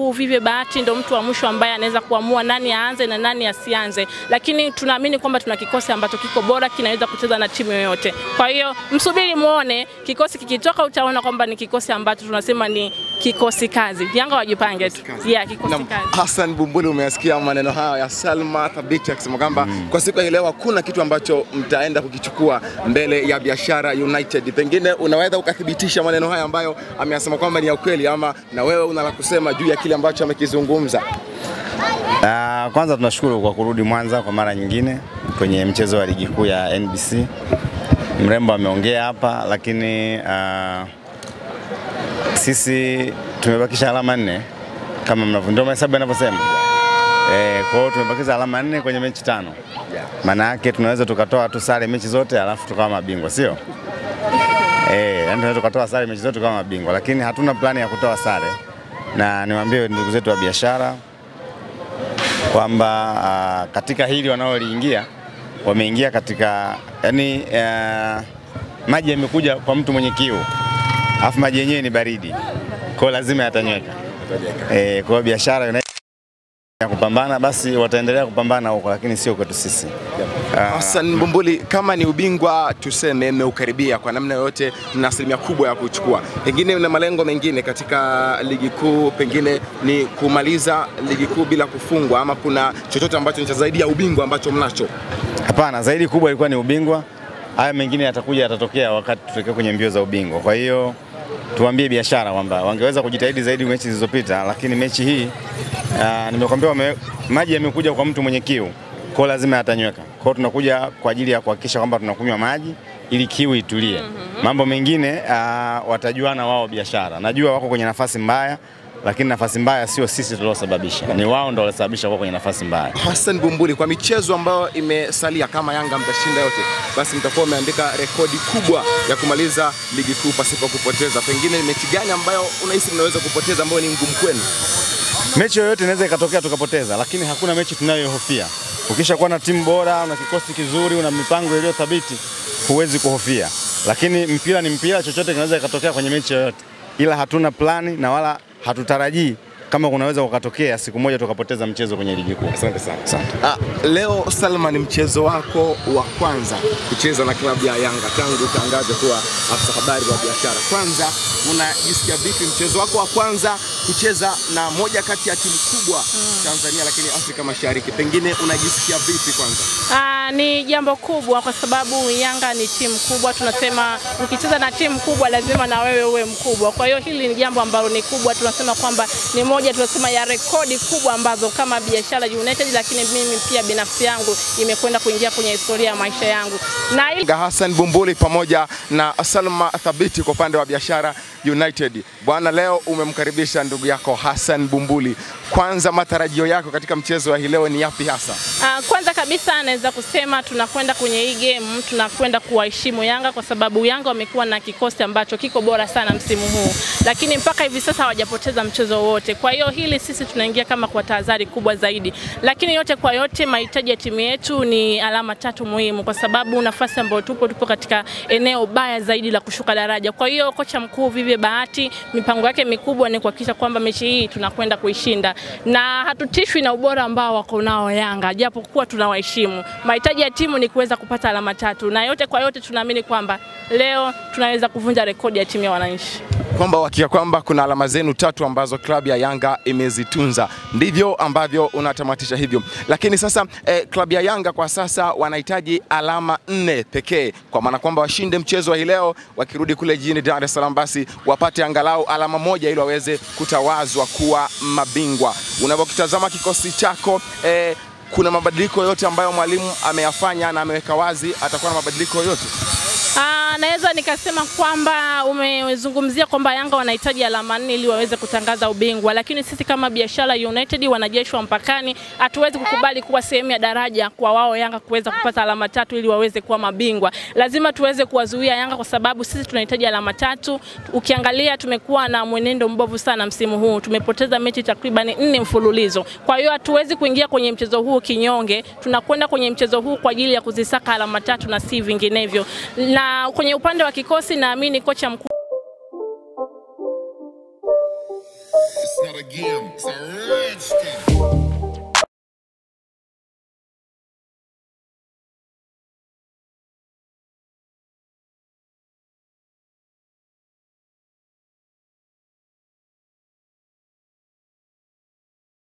mkuu Vive Bahati ndo mtu wa mwisho ambaye anaweza kuamua nani aanze na nani asianze, lakini tunaamini kwamba tuna kikosi ambacho kiko bora, kinaweza kucheza na timu yoyote. Kwa hiyo msubiri muone, kikosi kikitoka utaona kwamba ni kikosi ambacho tunasema ni kikosi kazi. Yanga wajipange tu. Yeah, kikosi Naam, kazi. Hassan Bumbuli, umeyasikia maneno hayo ya Salma Thabiti akisema kwamba mm. kwa siku ya leo hakuna kitu ambacho mtaenda kukichukua mbele ya Biashara United. Pengine unaweza ukathibitisha maneno haya ambayo ameyasema kwamba ni ya ukweli, ama na wewe una la kusema juu ya kile ambacho amekizungumza? Uh, kwanza tunashukuru kwa kurudi Mwanza kwa mara nyingine kwenye mchezo wa ligi kuu ya NBC. Mrembo ameongea hapa, lakini uh, sisi tumebakisha alama nne kama mnavyo, mahesabu yanavyosema. Eh, kwa hiyo tumebakiza alama nne kwenye mechi tano. Maana yake tunaweza tukatoa tu sare mechi zote alafu tukawa mabingwa, sio? Eh, yani tunaweza tukatoa sare mechi zote tukawa mabingwa, lakini hatuna plani ya kutoa sare, na niwaambie ndugu zetu wa biashara kwamba uh, katika hili wanaoliingia wameingia katika yani, uh, maji yamekuja kwa mtu mwenye kiu, alafu maji yenyewe ni baridi, kwa lazima yatanyweka. E, kwa biashara ya kupambana, basi wataendelea kupambana huko, lakini sio kwetu sisi. Ah, uh, Bumbuli, kama ni ubingwa tuseme mmeukaribia kwa namna yoyote, mna asilimia kubwa ya kuchukua, pengine na malengo mengine katika ligi kuu, pengine ni kumaliza ligi kuu bila kufungwa, ama kuna chochote ambacho ni cha zaidi ya ubingwa ambacho mnacho? Hapana, zaidi kubwa ilikuwa ni ubingwa. Haya mengine yatakuja, yatatokea wakati tutokea kwenye mbio za ubingwa. Kwa hiyo tuambie biashara kwamba wangeweza kujitahidi zaidi mechi zilizopita, lakini mechi hii uh, nimekwambia maji yamekuja kwa mtu mwenye kiu, kwa lazima yatanyweka. Kwa hiyo tunakuja kwa ajili ya kuhakikisha kwamba tunakunywa maji ili kiu itulie. mm -hmm. Mambo mengine uh, watajuana wao biashara. Najua wako kwenye nafasi mbaya, lakini nafasi mbaya sio sisi tuliosababisha, ni wao ndio walisababisha kuwa kwenye nafasi mbaya. Hassan Bumbuli, kwa michezo ambayo imesalia, kama Yanga mtashinda yote, basi mtakuwa umeandika rekodi kubwa ya kumaliza ligi kuu pasipo kupoteza. Pengine ni mechi gani ambayo unahisi mnaweza kupoteza ambayo ni ngumu kwenu? Mechi yoyote inaweza ikatokea tukapoteza, lakini hakuna mechi tunayohofia. ukisha kuwa na timu bora, una kikosi kizuri, una mipango iliyo thabiti, huwezi kuhofia. Lakini mpira ni mpira, chochote kinaweza ikatokea kwenye mechi yoyote, ila hatuna plani na wala hatutarajii kama kunaweza kukatokea siku moja tukapoteza mchezo kwenye ligi kuu. Asante sana. Asante. Ah, leo Salma, ni mchezo wako wa kwanza kucheza na klabu ya Yanga tangu utangaze kuwa afisa habari wa biashara. Kwanza unajisikia vipi mchezo wako wa kwanza kucheza na moja kati ya timu kubwa Tanzania lakini Afrika Mashariki, pengine unajisikia vipi kwanza? Ah, ni jambo kubwa kwa sababu Yanga ni timu kubwa. Tunasema ukicheza na timu kubwa lazima na wewe uwe mkubwa. Kwa hiyo hili ni jambo ambalo ni kubwa, tunasema kwamba ni moja tunasema ya rekodi kubwa ambazo kama Biashara United, lakini mimi pia binafsi yangu imekwenda kuingia kwenye historia ya maisha yangu na ili Hassan Bumbuli pamoja na Salma Thabiti kwa upande wa Biashara United. Bwana, leo umemkaribisha ndugu yako Hassan Bumbuli. Kwanza, matarajio yako katika mchezo wa hii leo ni yapi hasa? Uh, kwanza kabisa naweza kusema tunakwenda kwenye hii game, tunakwenda kuwaheshimu Yanga kwa sababu Yanga wamekuwa na kikosi ambacho kiko bora sana msimu huu, lakini mpaka hivi sasa hawajapoteza mchezo wote. Kwa hiyo hili sisi tunaingia kama kwa tahadhari kubwa zaidi, lakini yote kwa yote, mahitaji ya timu yetu ni alama tatu muhimu, kwa sababu nafasi ambayo tupo, tupo katika eneo baya zaidi la kushuka daraja. Kwa hiyo kocha mkuu Vivian Bahati, mipango yake mikubwa ni kuhakikisha kwamba mechi hii tunakwenda kuishinda, na hatutishwi na ubora ambao wako nao Yanga, japokuwa tunawaheshimu. Mahitaji ya timu ni kuweza kupata alama tatu, na yote kwa yote tunaamini kwamba leo tunaweza kuvunja rekodi ya timu ya wananchi. kwamba uhakika kwamba kuna alama zenu tatu ambazo klabu ya Yanga imezitunza, ndivyo ambavyo unatamatisha hivyo. Lakini sasa eh, klabu ya Yanga kwa sasa wanahitaji alama nne pekee, kwa maana kwamba washinde mchezo wa hii leo, wakirudi kule jijini Dar es Salaam, basi wapate angalau alama moja ili waweze kutawazwa kuwa mabingwa. Unavyokitazama kikosi chako eh, kuna mabadiliko yote ambayo mwalimu ameyafanya na ameweka wazi, atakuwa na mabadiliko yote Ah, naweza nikasema kwamba umezungumzia kwamba Yanga wanahitaji alama nne ili waweze kutangaza ubingwa, lakini sisi kama Biashara United, wanajeshi wa mpakani, hatuwezi kukubali kuwa sehemu ya daraja kwa wao Yanga kuweza kupata alama tatu ili waweze kuwa mabingwa. Lazima tuweze kuwazuia Yanga kwa sababu sisi tunahitaji alama tatu. Ukiangalia tumekuwa na mwenendo mbovu sana msimu huu, tumepoteza mechi takriban nne mfululizo. Kwa hiyo hatuwezi kuingia kwenye mchezo huu kinyonge, tunakwenda kwenye mchezo huu kwa ajili ya kuzisaka alama tatu na si vinginevyo. Na kwenye upande wa kikosi naamini kocha mkuu It's a.